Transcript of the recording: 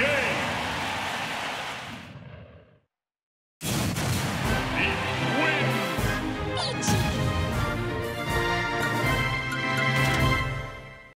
game.